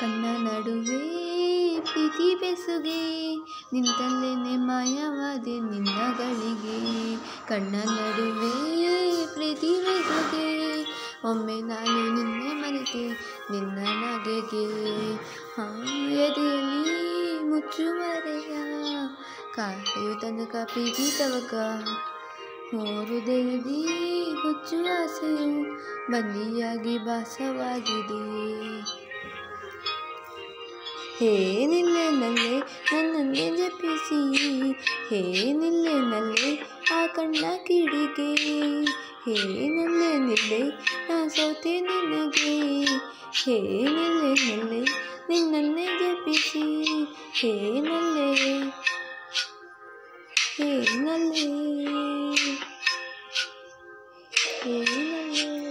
ಕಣ್ಣ ನಡುವೆ ಪ್ರೀತಿ ಬೆಸುಗೆ ನಿಂತಲ್ಲೇನೆ ಮಾಯವಾದೆ ನಿನ್ನಗಳಿಗೆ ಕಣ್ಣ ನಡುವೆ ಪ್ರೀತಿ ಬೆಸುಗೆ, ಒಮ್ಮೆ ನಾನು ನಿನ್ನೆ ಮರೆತೆ ನಿನ್ನ ನಗೆಗೆ. ಎದೆಯಲ್ಲಿ ಮುಚ್ಚುವರೆಯ ಕಾಯು ತನಕ ಪ್ರೀತಿ ತವಕ. ಹೃದಯದಿ ಹುಚ್ಚು ಆಸೆಯು ಬಂದಿಯಾಗಿ ಭಾಸವಾಗಿದೆ. ಏನಿಲ್ಲೆ ನಲ್ಲೆ ನನ್ನನ್ನೇ ಜಪಿಸಿ ಏನಿಲ್ಲೆ ನಲ್ಲೆ ಆ ಕಣ್ಣ ಕಿಡಿಗೆ ಏನಲ್ಲೆ ನಿಲ್ಲೆ ನಾ ಸೋತೆ ನಿನಗೆ ಏನಿಲ್ಲೆ ನಲ್ಲೆ ನಿನ್ನನ್ನೇ ಜಪಿಸಿ ಏನಲ್ಲೆ ಏನಲ್ಲೆ ಏನ